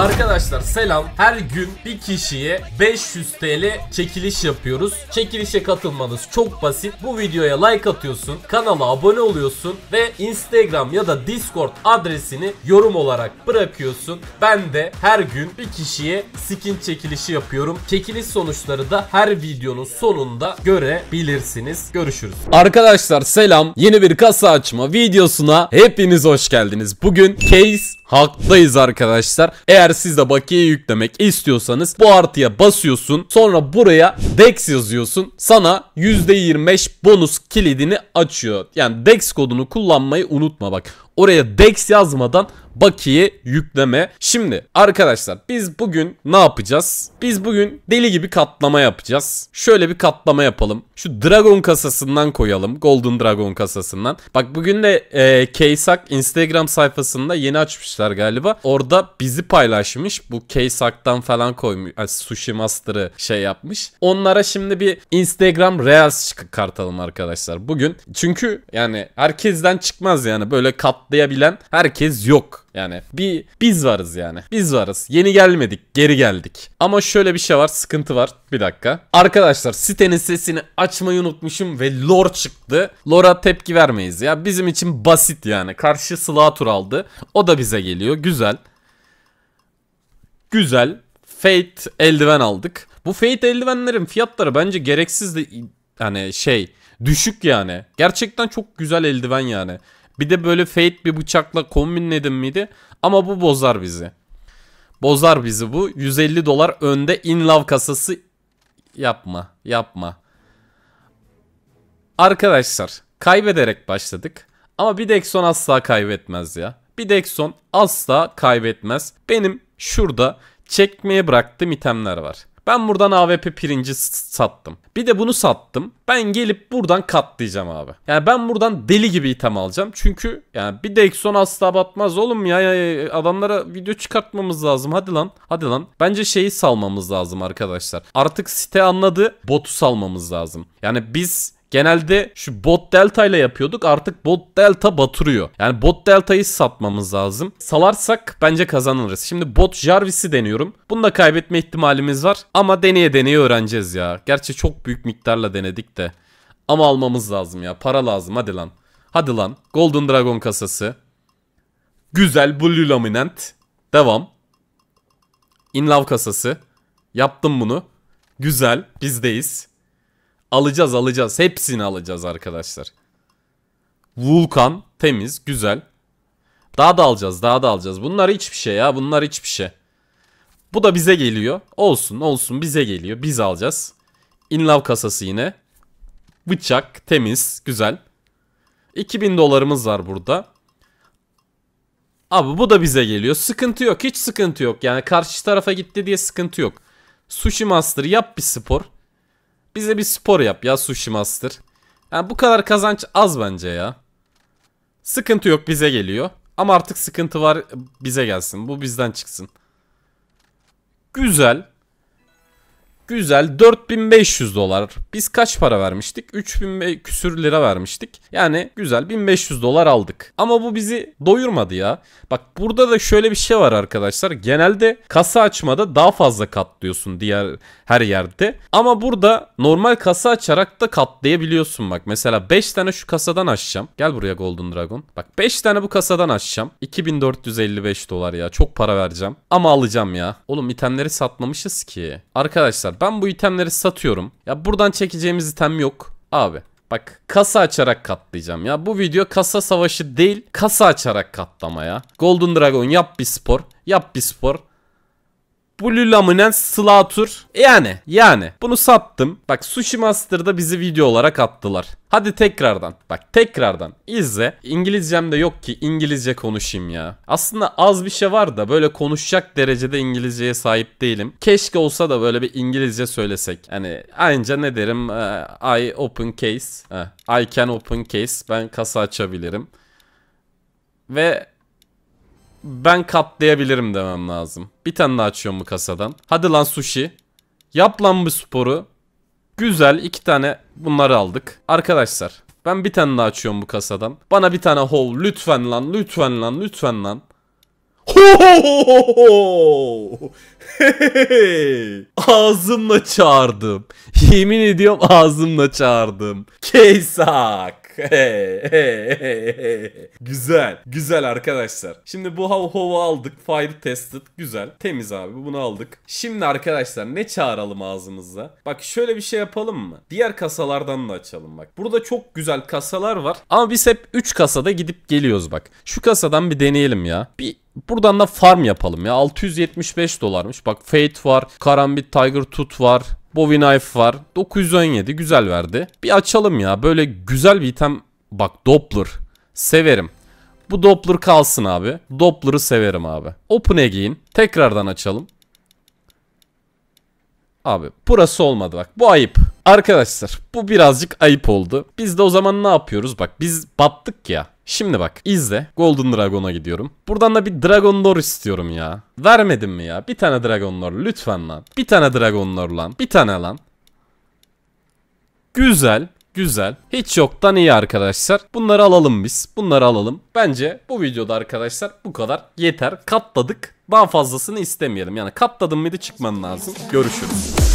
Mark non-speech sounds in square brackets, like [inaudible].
Arkadaşlar selam. Her gün bir kişiye 500 TL çekiliş yapıyoruz. Çekilişe katılmanız çok basit. Bu videoya like atıyorsun, kanala abone oluyorsun ve Instagram ya da Discord adresini yorum olarak bırakıyorsun. Ben de her gün bir kişiye skin çekilişi yapıyorum. Çekiliş sonuçları da her videonun sonunda görebilirsiniz. Görüşürüz. Arkadaşlar selam. Yeni bir kasa açma videosuna hepiniz hoş geldiniz. Bugün case Haktayız arkadaşlar. Eğer siz de bakiye yüklemek istiyorsanız bu artıya basıyorsun. Sonra buraya DEX yazıyorsun. Sana %25 bonus kilidini açıyor. Yani DEX kodunu kullanmayı unutma bak. Oraya DEX yazmadan bakiye yükleme. Şimdi arkadaşlar biz bugün ne yapacağız? Biz bugün deli gibi katlama yapacağız. Şöyle bir katlama yapalım. Şu Dragon kasasından koyalım. Golden Dragon kasasından. Bak bugün de e, Keysak Instagram sayfasında yeni açmışlar galiba. Orada bizi paylaşmış. Bu Keysak'tan falan koymuş. Yani Sushi Master'ı şey yapmış. Onlara şimdi bir Instagram Reels çıkartalım arkadaşlar bugün. Çünkü yani herkesten çıkmaz yani. Böyle katlayabilen herkes yok. Yani bir biz varız yani. Biz varız. Yeni gelmedik, geri geldik. Ama şöyle bir şey var, sıkıntı var. Bir dakika. Arkadaşlar sitenin sesini açmayı unutmuşum ve lore çıktı. Lore'a tepki vermeyiz ya. Bizim için basit yani. Karşı Slatur aldı. O da bize geliyor. Güzel. Güzel. Fate eldiven aldık. Bu Fate eldivenlerin fiyatları bence gereksiz de hani şey düşük yani. Gerçekten çok güzel eldiven yani. Bir de böyle Fate bir bıçakla kombinledim miydi? Ama bu bozar bizi. Bozar bizi bu. 150 dolar önde in love kasası yapma. Yapma. Arkadaşlar kaybederek başladık. Ama bir Dexon asla kaybetmez ya. Bir Dexon asla kaybetmez. Benim şurada çekmeye bıraktığım itemler var. Ben buradan AWP pirinci sattım. Bir de bunu sattım. Ben gelip buradan katlayacağım abi. Yani ben buradan deli gibi item alacağım. Çünkü yani bir Dexon asla batmaz oğlum ya. ya. Adamlara video çıkartmamız lazım. Hadi lan. Hadi lan. Bence şeyi salmamız lazım arkadaşlar. Artık site anladı. Botu salmamız lazım. Yani biz Genelde şu bot delta ile yapıyorduk artık bot delta batırıyor. Yani bot delta'yı satmamız lazım. Salarsak bence kazanırız. Şimdi bot Jarvis'i deniyorum. Bunu da kaybetme ihtimalimiz var. Ama deneye deneye öğreneceğiz ya. Gerçi çok büyük miktarla denedik de. Ama almamız lazım ya. Para lazım hadi lan. Hadi lan. Golden Dragon kasası. Güzel Blue Luminant. Devam. In Love kasası. Yaptım bunu. Güzel. Bizdeyiz. Alacağız alacağız. Hepsini alacağız arkadaşlar. Vulkan temiz güzel. Daha da alacağız daha da alacağız. Bunlar hiçbir şey ya bunlar hiçbir şey. Bu da bize geliyor. Olsun olsun bize geliyor. Biz alacağız. Inlav kasası yine. Bıçak temiz güzel. 2000 dolarımız var burada. Abi bu da bize geliyor. Sıkıntı yok. Hiç sıkıntı yok. Yani karşı tarafa gitti diye sıkıntı yok. Sushi Master yap bir spor. Bize bir spor yap ya Sushi Master. Yani bu kadar kazanç az bence ya. Sıkıntı yok bize geliyor. Ama artık sıkıntı var bize gelsin. Bu bizden çıksın. Güzel. Güzel 4500 dolar. Biz kaç para vermiştik? 3000 küsür lira vermiştik. Yani güzel 1500 dolar aldık. Ama bu bizi doyurmadı ya. Bak burada da şöyle bir şey var arkadaşlar. Genelde kasa açmada daha fazla katlıyorsun diğer her yerde. Ama burada normal kasa açarak da katlayabiliyorsun bak. Mesela 5 tane şu kasadan açacağım. Gel buraya Golden Dragon. Bak 5 tane bu kasadan açacağım. 2455 dolar ya. Çok para vereceğim. Ama alacağım ya. Oğlum itemleri satmamışız ki. Arkadaşlar ben bu itemleri satıyorum. Ya buradan çekeceğimiz item yok. Abi Bak kasa açarak katlayacağım ya. Bu video kasa savaşı değil kasa açarak katlama ya. Golden Dragon yap bir spor. Yap bir spor. Blue Laminance Slaughter. Yani yani bunu sattım. Bak Sushi Master'da bizi video olarak attılar. Hadi tekrardan. Bak tekrardan izle. İngilizcem de yok ki İngilizce konuşayım ya. Aslında az bir şey var da böyle konuşacak derecede İngilizceye sahip değilim. Keşke olsa da böyle bir İngilizce söylesek. Hani anca ne derim? Uh, I open case. Uh, I can open case. Ben kasa açabilirim. Ve ben katlayabilirim demem lazım. Bir tane daha açıyorum bu kasadan. Hadi lan sushi. Yap lan bu sporu. Güzel iki tane bunları aldık. Arkadaşlar ben bir tane daha açıyorum bu kasadan. Bana bir tane hov lütfen lan lütfen lan lütfen lan. Ağzımla çağırdım. Yemin ediyorum ağzımla çağırdım. Keysak. [laughs] Güzel. Güzel arkadaşlar. Şimdi bu hav hova aldık. Fire tested. Güzel. Temiz abi. Bunu aldık. Şimdi arkadaşlar ne çağıralım ağzımızda? Bak şöyle bir şey yapalım mı? Diğer kasalardan da açalım bak. Burada çok güzel kasalar var. Ama biz hep 3 kasada gidip geliyoruz bak. Şu kasadan bir deneyelim ya. Bir Buradan da farm yapalım ya. 675 dolarmış. Bak Fate var. Karambit Tiger Tooth var. Bowie Knife var. 917 güzel verdi. Bir açalım ya. Böyle güzel bir item. Bak Doppler. Severim. Bu Doppler kalsın abi. Doppler'ı severim abi. Open Again. Tekrardan açalım. Abi burası olmadı bak. Bu ayıp. Arkadaşlar bu birazcık ayıp oldu. Biz de o zaman ne yapıyoruz? Bak biz battık ya. Şimdi bak izle. Golden Dragon'a gidiyorum. Buradan da bir Dragon Lore istiyorum ya. Vermedin mi ya? Bir tane Dragon Lore lütfen lan. Bir tane Dragon Lore lan. Bir tane lan. Güzel. Güzel. Hiç yoktan iyi arkadaşlar. Bunları alalım biz. Bunları alalım. Bence bu videoda arkadaşlar bu kadar yeter. Katladık. Daha fazlasını istemeyelim. Yani katladın mıydı çıkman lazım. Görüşürüz.